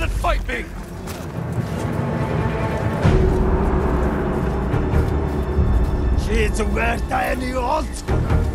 Stand and fight me! Shit, i!